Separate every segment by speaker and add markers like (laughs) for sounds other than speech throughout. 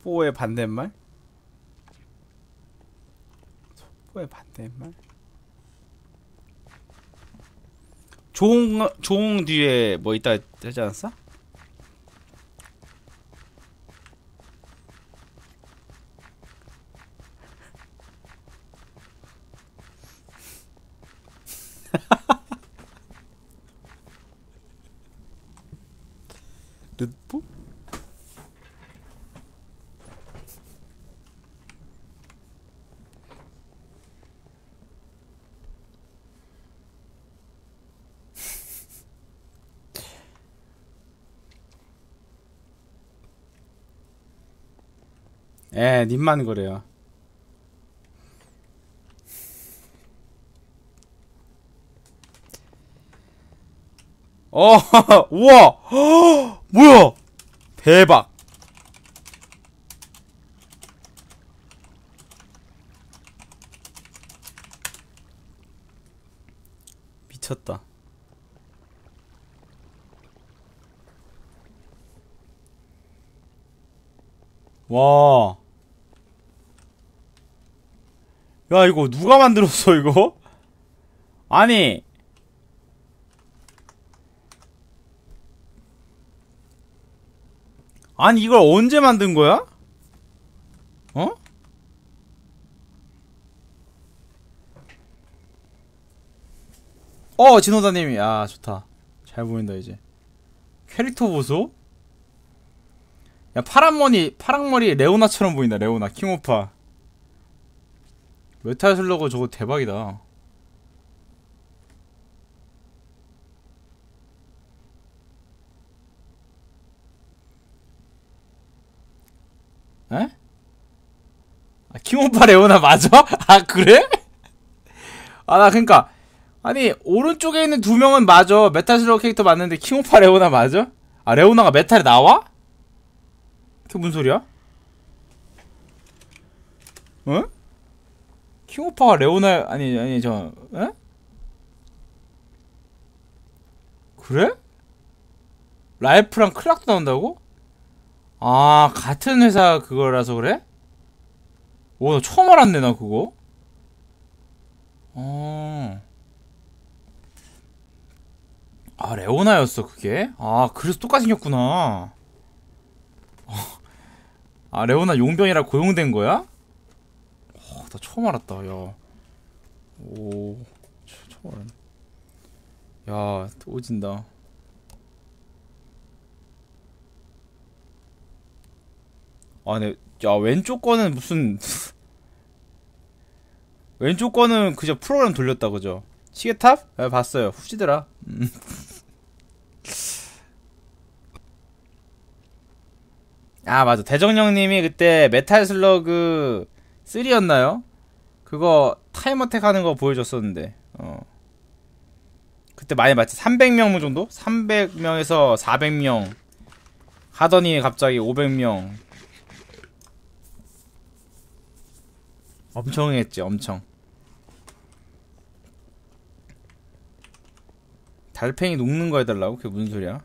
Speaker 1: 속보 속보의 반대말? 속보의 반대말? 종, 종 뒤에 뭐 있다 하지 않았어? 에, 님만 그래요. 어, (laughs) 우와! 허, (gasps) 뭐야! 대박! 미쳤다. 와. 야, 이거 누가 만들었어, 이거? 아니. 아니, 이걸 언제 만든 거야? 어? 어, 진호다님이. 아, 좋다. 잘 보인다, 이제. 캐릭터 보소? 야 파란머리 파랑머리 레오나처럼 보인다 레오나 킹오파 메탈 슬러거 저거 대박이다 에? 아, 킹오파 레오나 맞아? (laughs) 아 그래? 아 나 그니까 아니 오른쪽에 있는 두 명은 맞아 메탈 슬러거 캐릭터 맞는데 킹오파 레오나 맞아? 아 레오나가 메탈에 나와? 그게 무슨 소리야? 어? 킹오파가 레오나 아니 아니 저 에? 그래? 라이프랑 클락도 나온다고? 아 같은 회사 그거라서 그래? 오, 나 처음 알았네 나 그거. 어. 아 레오나였어 그게? 아 그래서 똑같이 생겼구나. 아 레오나 용병이라 고용된 거야? 어, 나 처음 알았다 야. 오 처음 알았네. 야 오진다. 아, 네. 야, 왼쪽 거는 무슨. (laughs) 왼쪽 거는 그저 프로그램 돌렸다, 그죠? 시계탑? 네, 봤어요. 후지더라. 음. (laughs) 아, 맞아. 대정령님이 그때 메탈 슬러그 3였나요? 그거 time attack 하는 거 보여줬었는데, 어. 그때 많이 봤지. 300명 정도? 300명에서 400명. 하더니 갑자기 500명. 엄청 했지, 엄청. 달팽이 녹는 거 해달라고? 그게 무슨 소리야?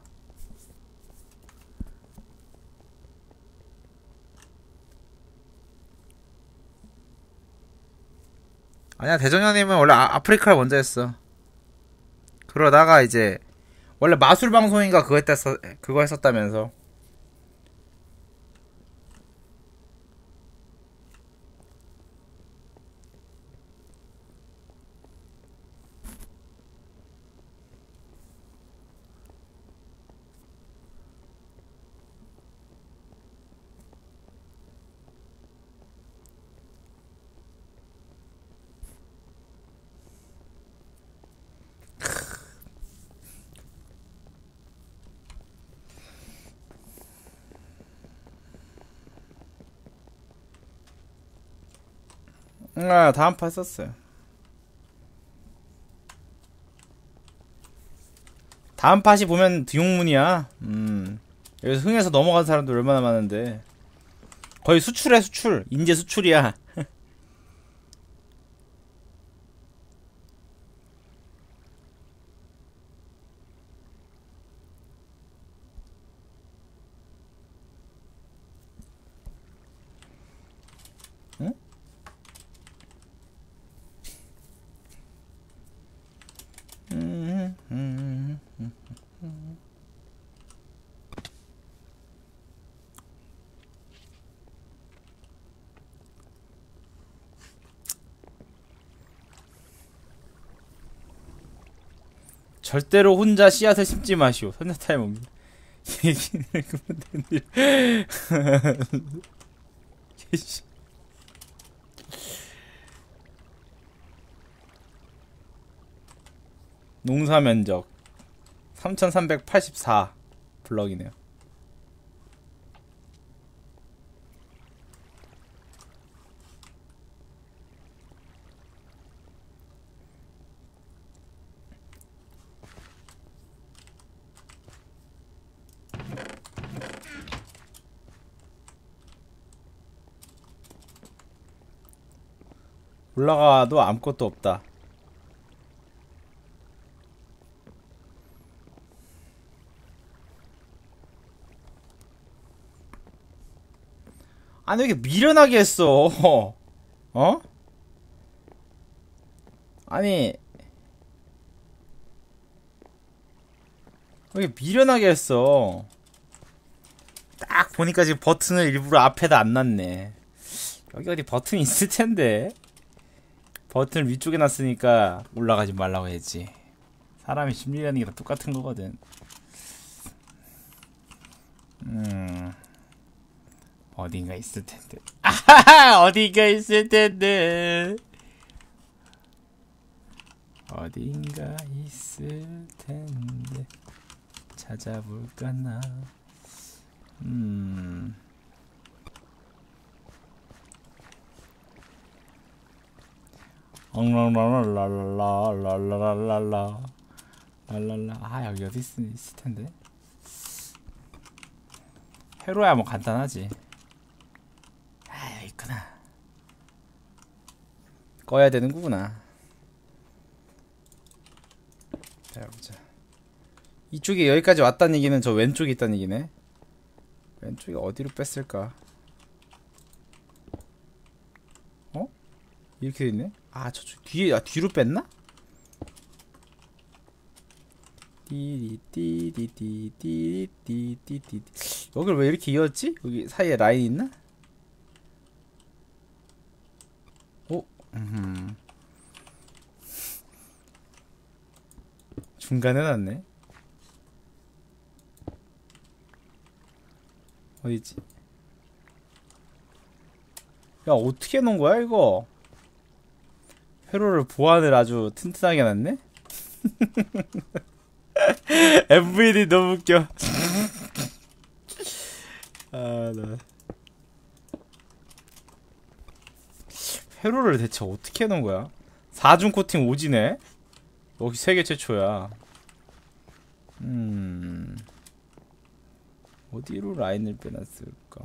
Speaker 1: 아니야, 대정현님은 원래 아, 프리카를 먼저 했어. 그러다가 이제, 원래 마술 방송인가 그거 했다, 그거 했었다면서. 아, 다음 파 썼어요. 다음 팟이 보면 등용문이야. 음. 여기서 흥해서 넘어간 사람들 얼마나 많은데. 거의 수출해, 수출. 인재 수출이야. 절대로 혼자 씨앗을 심지 마시오. 선녀타임 옵니다. 얘기는 그분들. (laughs) 농사 면적 3384 블럭이네요. 올라가도 아무것도 없다. 아니 왜 이렇게 미련하게 했어 (laughs) 어? 아니 왜 이렇게 미련하게 했어 딱 보니까 지금 버튼을 일부러 앞에다 안 놨네 여기 어디 버튼이 있을 텐데 버튼을 위쪽에 놨으니까 올라가지 말라고 했지 사람이 심리라는 게 다 똑같은 거거든 음 어딘가 있을 텐데. 아하하! 어딘가 있을 텐데. 어딘가 있을 텐데. 찾아볼까 나. 음. 엉랑랑랄랄랄랄랄랄랄라 랄랄라 아 여기 어디 있, 있을 텐데 회로야 뭐 간단하지 있구나. 꺼야 되는 거구나. 자, 보자. 이쪽이 여기까지 왔다는 얘기는 저 왼쪽에 있다는 얘기네. 왼쪽이 어디로 뺐을까? 어? 이렇게 있네? 아, 저쪽 뒤에, 아, 뒤로 뺐나? 띠디띠디띠디띠디띠디 여길 왜 이렇게 이었지? 여기 사이에 라인 있나? 음. 중간에 놨네. 어디지? 야 어떻게 놓은 거야 이거? 회로를 보안을 아주 튼튼하게 놨네? MVD (laughs) 너무 웃겨. 아, 나. 회로를 대체 어떻게 해놓은 거야? 4중 코팅 오지네? 여기 세계 최초야. 음. 어디로 라인을 빼놨을까?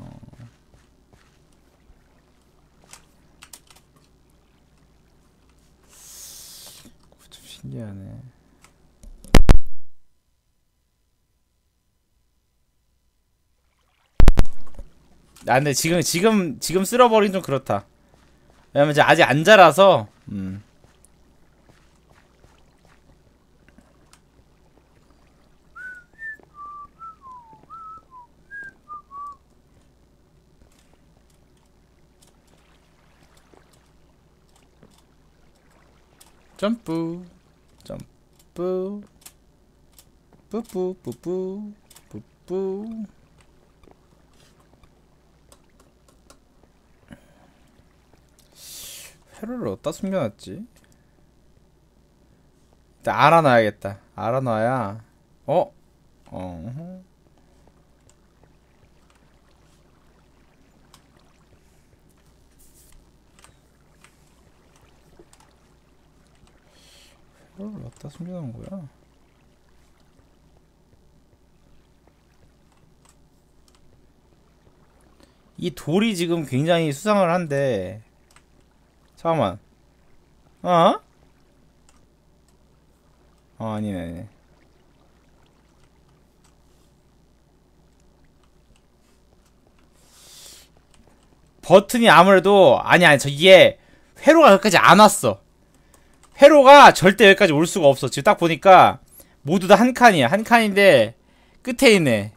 Speaker 1: 좀 신기하네. 아 근데 지금 지금 지금 쓸어버린 좀 그렇다. 왜냐면 이제 아직 안 자라서 음. 점프 점프 뿌뿌 뿌뿌 뿌뿌 회로를 어디다 숨겨놨지? 일단 알아놔야겠다. 알아놔야 어? 어. 회로를 어디다 숨겨놓은 거야? 이 돌이 지금 굉장히 수상을 한데 잠깐만. 어? 어, 아니네, 아니네. 버튼이 아무래도, 아니, 아니, 저, 얘, 회로가 여기까지 안 왔어. 회로가 절대 여기까지 올 수가 없어. 지금 딱 보니까 모두 다 한 칸이야. 한 칸인데 끝에 있네.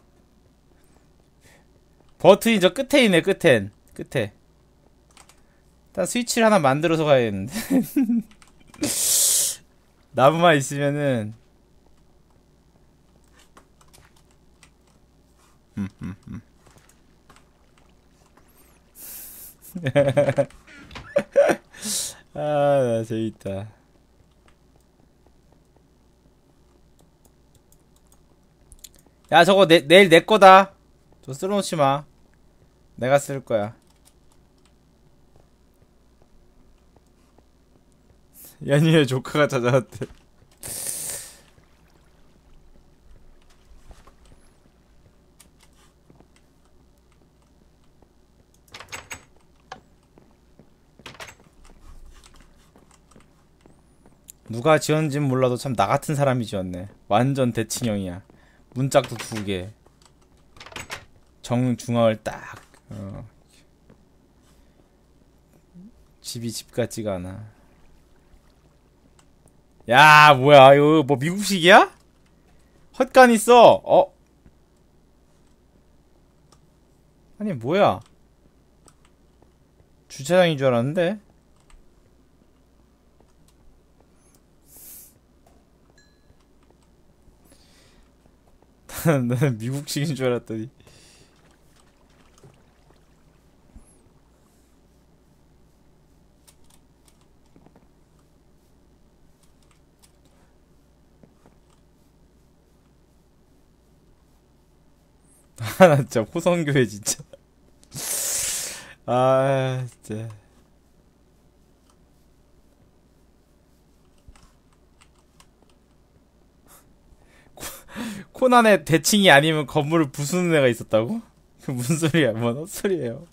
Speaker 1: 버튼이 저 끝에 있네 끝엔. 끝에. 일단 스위치를 하나 만들어서 가야겠는데. (laughs) 나무만 있으면은. (laughs) 아나 재밌다. 야, 저거 내, 내일 내 거다. 저 쓸어놓지 마. 내가 쓸 거야. (laughs) 연희의 조카가 찾아왔대. 누가 지었는진 몰라도 참 나 같은 사람이 지었네. 완전 대칭형이야. 문짝도 두 개. 정중앙을 딱. 어. 집이 집 같지가 않아. 야, 뭐야, 이거 뭐 미국식이야? 헛간 있어. 어? 아니, 뭐야? 주차장인 줄 알았는데? (laughs) 나는 미국식인 줄 알았더니. (laughs) 아, 나 진짜 호성교회 진짜. (laughs) 아, 진짜. 코난의 대칭이 아니면 건물을 부수는 애가 있었다고? 그 (laughs) 무슨 소리야? 뭔 헛소리예요?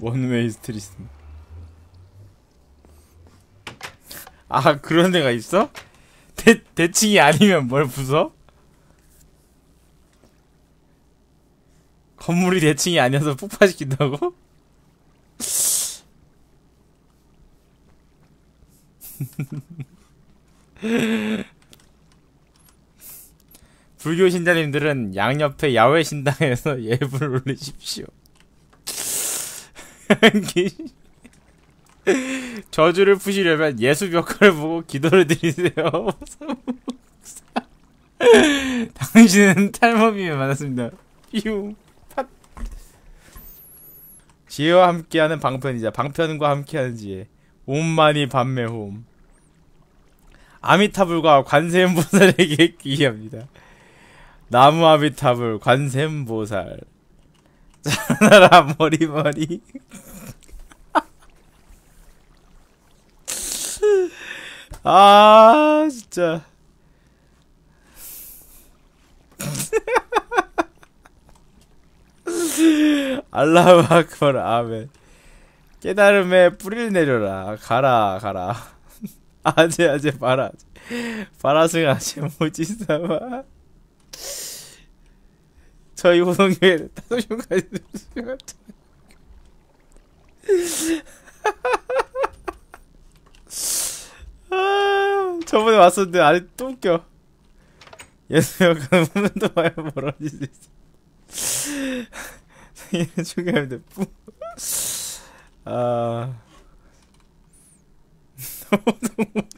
Speaker 1: One way street. 아 그런 데가 있어? 대 대칭이 아니면 뭘 부숴? 건물이 대칭이 아니어서 폭파시킨다고? (laughs) 불교 신자님들은 양옆에 야외 신당에서 (laughs) 예불을 올리십시오. (laughs) 저주를 푸시려면 예수 벽화를 보고 기도를 드리세요. 당신은 탈모비에 맞았습니다. 삐용. 지혜와 함께하는 방편이자 방편과 함께하는 지혜 옴만이 밤매홈 아미타불과 관세음보살에게 (laughs) 기이합니다. 나무 아미타불 관세음보살. 자라라 (laughs) 머리머리. (laughs) 아 진짜 알라우 아크bar 아멘. 깨달음에 뿌리를 내려라. 가라 가라. (laughs) 아재 아재 바라. 바라승 아재 모지사마. 저희 호동교회 타도쇼까지 아, (laughs) 저번에 왔었는데 아니 또 웃겨. 예수 역은 후면도 와야 멀어질 수 있어 생일을 축하합니다. 뿌. 아. (laughs) 너무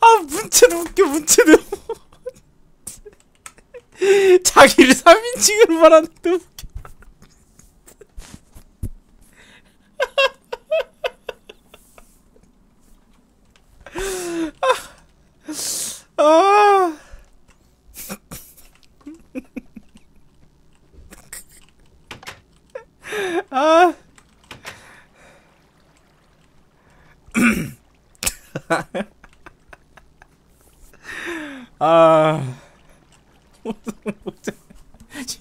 Speaker 1: 아 문체도 웃겨 문체도 자기를 3인칭으로 말하는데 웃겨 아, 아. 아.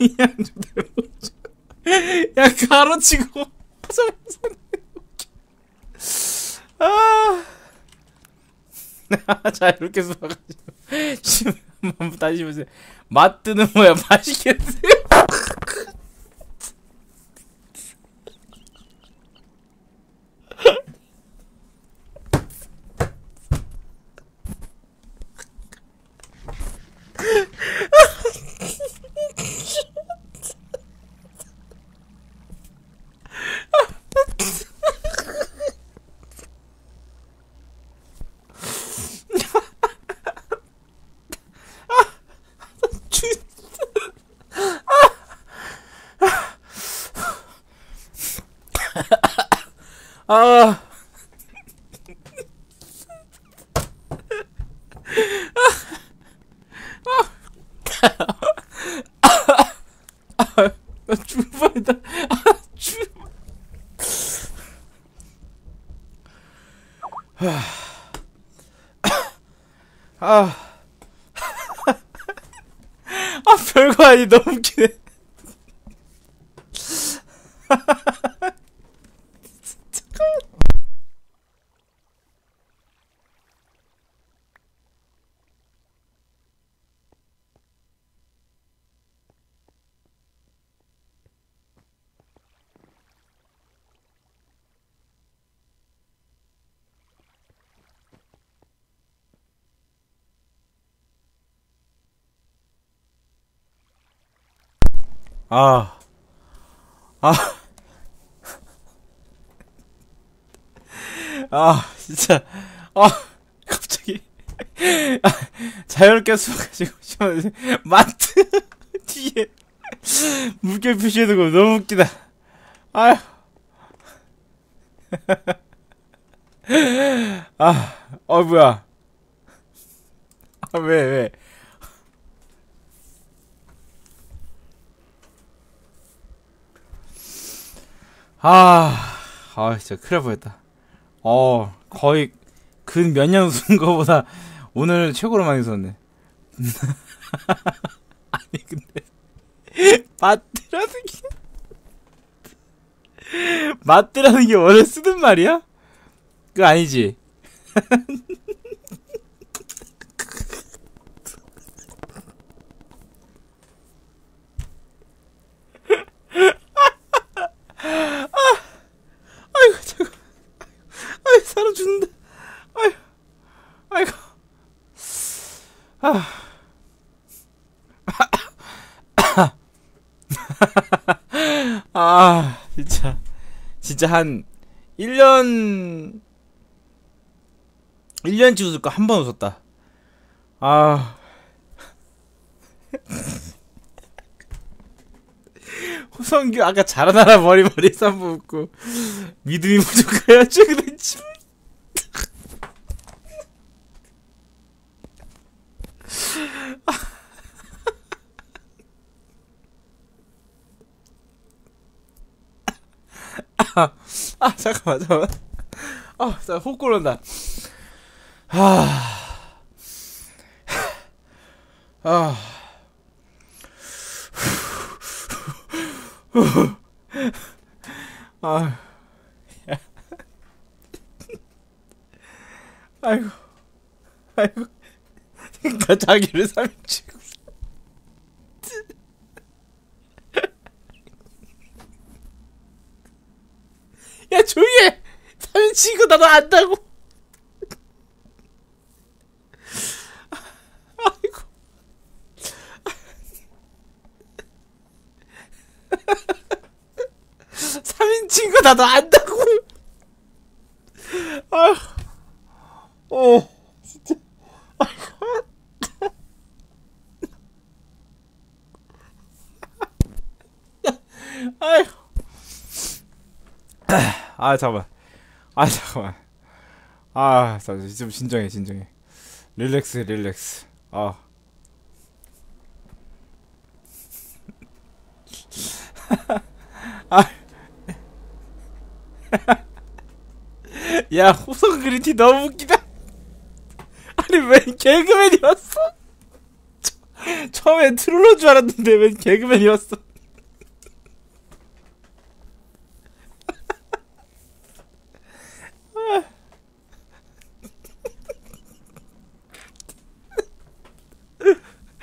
Speaker 1: 그냥 (laughs) 야 가로치고 아. (laughs) 자 이렇게 한번 (laughs) 다시 보세요. 맛드는 뭐야? 맛있겠어요? 아. 나 죽을 뻔했다. 아, 죽을 아. 아, 별거 아니, 너무 웃기네. 아. 아. 아, 진짜. 아, 갑자기. 아, 자유롭게 싶었는데, 마트 (laughs) 뒤에 물결 표시해둔 거 너무 웃기다. 아휴. 아, 어, 뭐야. 아, 왜, 왜. 아, 아, 진짜 큰일 날 뻔했다. 어, 거의 근 몇 년 웃은 거보다 오늘 최고로 많이 웃었네. (laughs) 아니, 근데, 맞드라는 게, 맞드라는 게 원래 쓰는 말이야? 그거 아니지? (laughs) 아이고, 잠깐. 아이, 사람 죽는다. 아이고, 아이고. 아. 아, 진짜. 진짜 한, 1년, 1년치 웃을 거 한 번 웃었다. 아. (laughs) 호성규 아까 자라나라 머리 머리 한번 웃고 믿음이 부족해요 (laughs) 최근에 침 아, 아 잠깐만 잠깐만. 아 잠깐 호흡 꼴른다. 아, 아. 아, 아이고, 아이고, 나 자기를 삼치고. 야 조용히 해! 삼치고 나도 안다고. 아이고. 삼인친 거 나도 안다고. 아휴. 어, 진짜. 아휴. 아, 잠깐만. 아, 잠깐만. 아, 자, 좀 진정해, 진정해. 릴렉스, 릴렉스. 아. 아. 야, 호성 그린티 너무 웃기다. (laughs) 아니, 웬 개그맨이었어? 처, 처음엔 트롤러인 줄 알았는데, 웬 개그맨이었어?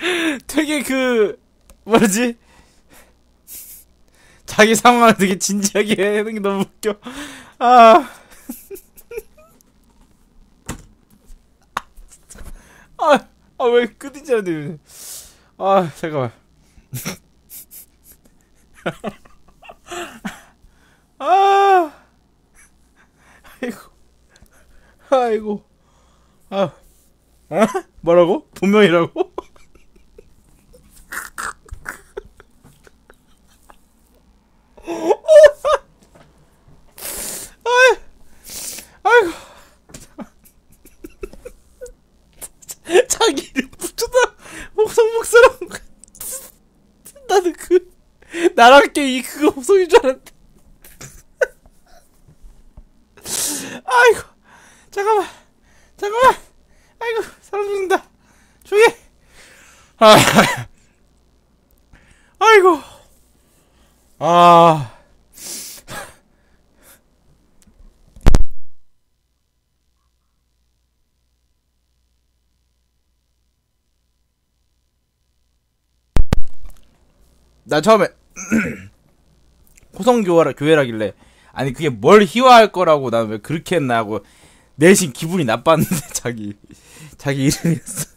Speaker 1: (laughs) 되게 그 뭐지 자기 상황을 되게 진지하게 (laughs) 하는 게 너무 웃겨 아 아, 아, 왜 끊이지 않는데. 아, 잠깐만. (laughs) 아, 아이고, 아이고, 아, 어? 뭐라고? 본명이라고? 아이고. 자기 이름 붙여다 호성 목사랑 나는 그 나랑 게이 그거 호성인 줄 알았는데. (laughs) 아이고 잠깐만 잠깐만. 아이고 사람 죽는다. 조용히 해. 아 (laughs) 아이고. 아. (laughs) 나 처음에 호성 교회라 교회라길래 아니 그게 뭘 희화할 거라고 난 왜 그렇게 했나 하고 내심 기분이 나빴는데 (laughs) 자기 자기 이름이었어.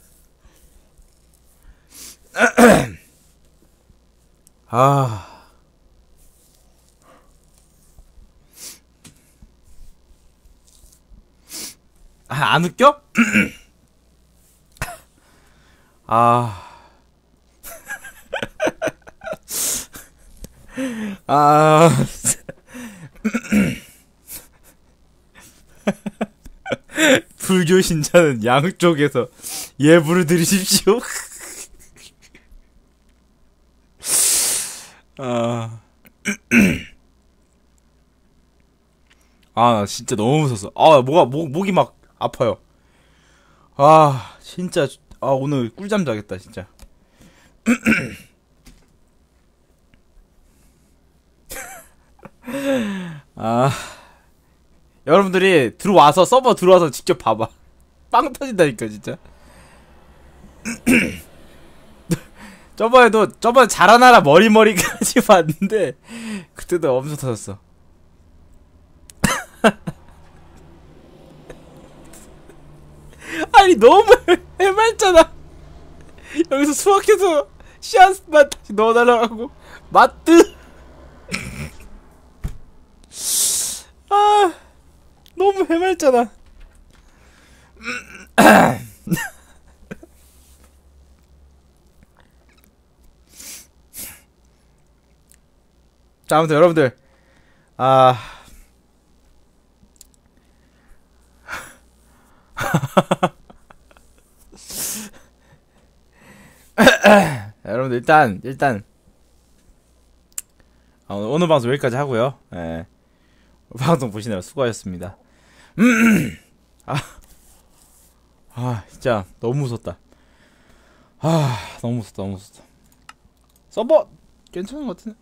Speaker 1: (clears throat) 아. 아, 안 웃겨? (clears throat) 아. 아. 불교 신자는 양쪽에서 예불을 드리십시오. 아. 아, 나 진짜 너무 무서웠어. 아, 뭐가, 목, 목이 막 아파요. 아, 진짜, 아, 오늘 꿀잠 자겠다, 진짜. 아. 여러분들이 들어와서 서버 들어와서 직접 봐봐. (laughs) 빵 터진다니까 진짜. (clears throat) 저번에도 저번 자라나라 머리머리까지 (laughs) 봤는데 그때도 엄청 터졌어. (laughs) 아니 너무 해맑잖아. 여기서 수학해서 씨앗만 다시 넣어달라고 맞드. 아. 너무 해맑잖아. 자, 아무튼 여러분들, 아. (laughs) 여러분들 일단 일단 아, 오늘, 방송 여기까지 하고요. 예. 방송 보시느라 수고하셨습니다. 아, 아, 진짜 너무 무섭다. 아, 너무 무섭다, 너무 무섭다. 서버 괜찮은 것 같은데.